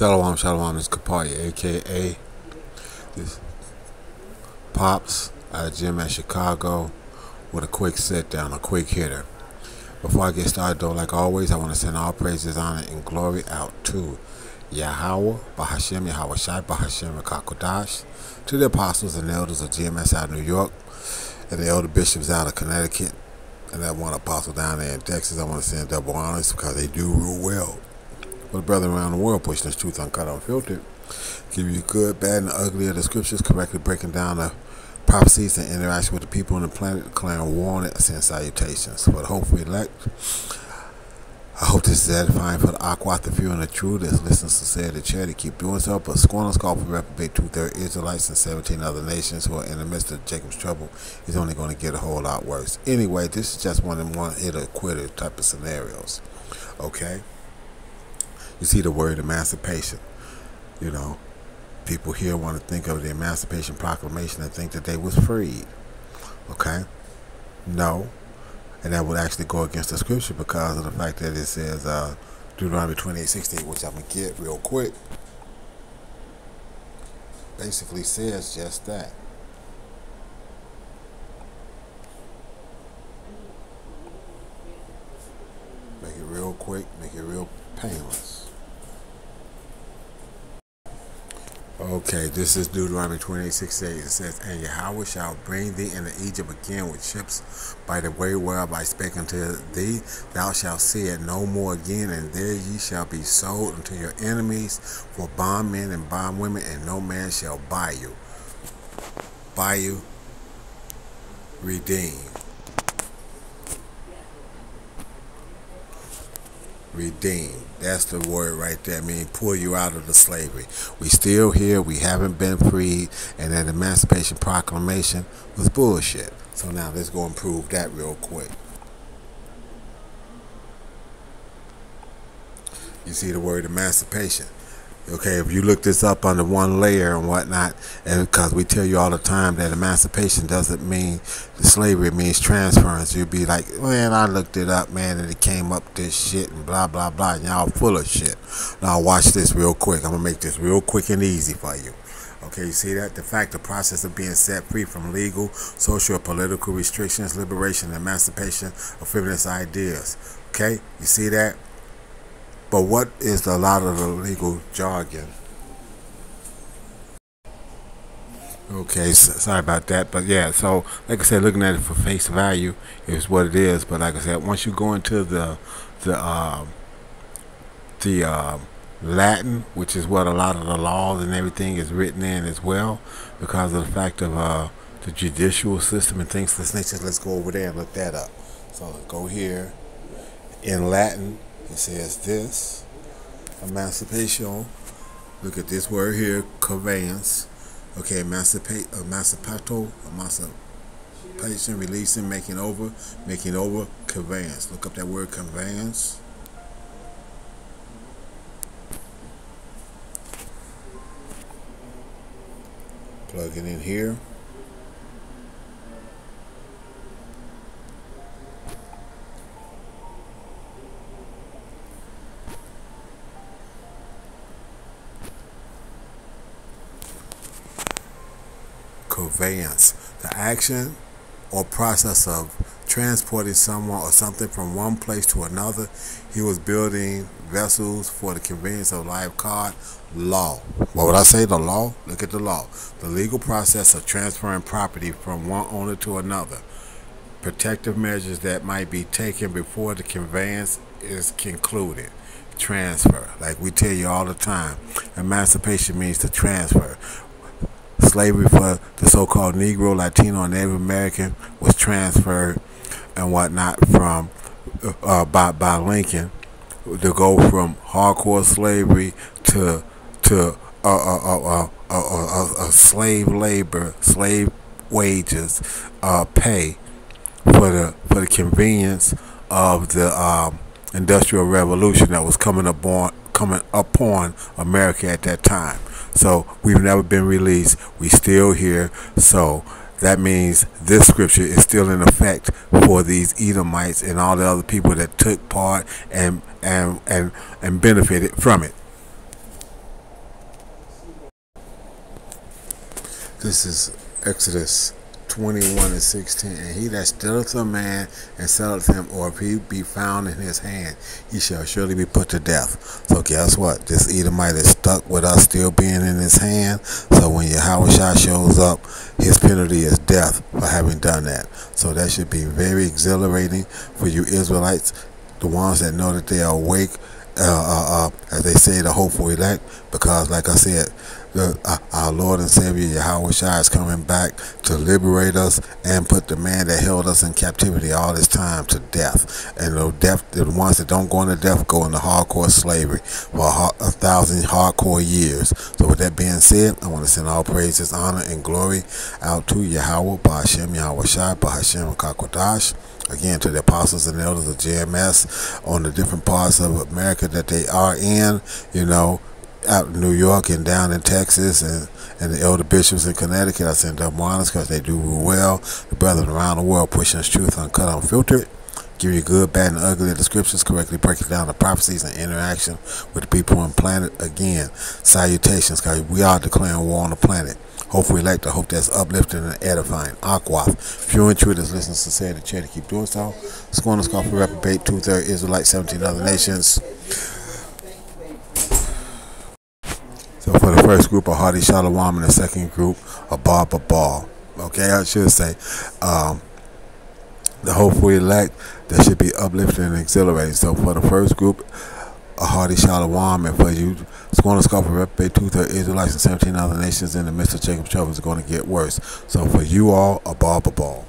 Shalom, shalom, it's Kapaya, aka this Pops out of gym at Chicago with a quick sit down, a quick hitter. Before I get started though, like always, I want to send all praises, honor, and glory out to Yahweh, Bahashem, Yahweh Shai, Bahashem, Kakodash, to the apostles and elders of GMS out of New York, and the elder bishops out of Connecticut, and that one apostle down there in Texas. I want to send double honors because they do real well. But brother around the world pushing this truth uncut, unfiltered, give you good, bad, and ugly of the scriptures, correctly breaking down the prophecies and interaction with the people on the planet, declaring warning and salutations. For the hopefully elect, I hope this is edifying for the aqua, the few and the true that's listening sincere to charity. Keep doing so, but scorn call for reprobate two third Israelites and 17 other nations who are in the midst of Jacob's trouble is only going to get a whole lot worse. Anyway, this is just one of them one hitter quitter type of scenarios. Okay? You see the word emancipation. You know, people here want to think of the Emancipation Proclamation and think that they was freed. Okay? No. And that would actually go against the scripture because of the fact that it says uh, Deuteronomy 28:16, which I'm going to get real quick, basically says just that. Make it real quick, make it real painless. Okay, this is Deuteronomy 28 6 8. It says, And Yahweh shall bring thee into Egypt again with ships by the way whereof I spake unto thee. Thou shalt see it no more again, and there ye shall be sold unto your enemies for bondmen and bondwomen, and no man shall buy you. Buy you, redeem. Redeem. That's the word right there. I mean, pull you out of the slavery. We still here. We haven't been freed. And that Emancipation Proclamation was bullshit. So now let's go and prove that real quick. You see the word emancipation. Okay, if you look this up under one layer and whatnot, and because we tell you all the time that emancipation doesn't mean slavery, it means transference. You'd be like, man, I looked it up, man, and it came up this shit and blah, blah, blah, and y'all full of shit. Now, watch this real quick. I'm going to make this real quick and easy for you. Okay, you see that? The fact, the process of being set free from legal, social, political restrictions, liberation, emancipation of frivolous ideas. Okay, you see that? But what is a lot of the legal jargon? Okay, so, sorry about that, but yeah. So, like I said, looking at it for face value is what it is. But like I said, once you go into the the um, the um, Latin, which is what a lot of the laws and everything is written in as well, because of the fact of uh, the judicial system and things of this nature. Let's go over there and look that up. So go here in Latin it says this emancipation. Look at this word here, conveyance. Okay, emancipate, emancipato, emancipation, releasing, making over, making over, conveyance. Look up that word conveyance. Plug it in here. Conveyance, the action or process of transporting someone or something from one place to another. He was building vessels for the conveyance of live card law. What would I say? The law? Look at the law. The legal process of transferring property from one owner to another. Protective measures that might be taken before the conveyance is concluded. Transfer. Like we tell you all the time, emancipation means to transfer slavery for the so-called Negro, Latino, and Native American was transferred and whatnot from uh, by by Lincoln to go from hardcore slavery to to a uh, uh, uh, slave labor, slave wages, uh, pay for the for the convenience of the um, industrial revolution that was coming upon coming upon America at that time. So we've never been released. We still here. So that means this scripture is still in effect for these Edomites and all the other people that took part and and and, and benefited from it. This is Exodus 21 and 16. And he that stealeth a man and selleth him, or if he be found in his hand, he shall surely be put to death. So guess what? This Edomite is stuck with us still being in his hand. So when Yahweh shows up, his penalty is death for having done that. So that should be very exhilarating for you Israelites, the ones that know that they are awake uh, uh, uh, as they say, the hopeful elect, because, like I said, Uh, our Lord and Savior Yahweh Shai is coming back to liberate us and put the man that held us in captivity all this time to death. And the death, the ones that don't go into death go into hardcore slavery for a, a thousand hardcore years. So, with that being said, I want to send all praises, honor, and glory out to Yahweh, Ba'ashem Yahweh Shai, Ba'ashem Kakodash again to the apostles and elders of GMS on the different parts of America that they are in, you know, out in New York and down in Texas and, and the elder bishops in Connecticut. I send them honors because they do well. The brethren around the world pushing us truth uncut, unfiltered. Give you good, bad, and ugly descriptions, correctly breaking down the prophecies and interaction with the people on the planet. Again, salutations, because we are declaring war on the planet. Hopefully, like to hope that's uplifting and edifying. Aqua. If you're into it, as listeners to say the chair to keep doing so. Scorn for reprobate, two third Israelite, 17 other nations. So for the first group, a hearty shalom, and the second group, a bar a ball. Okay, I should say. Um, the hopeful elect that should be uplifting and exhilarating. So for the first group, a hearty shalom, and for you, scorn scoff for reprobate two third Israelites and 17 other nations in the midst of Jacob's trouble is going to get worse. So for you all, a bar a ball.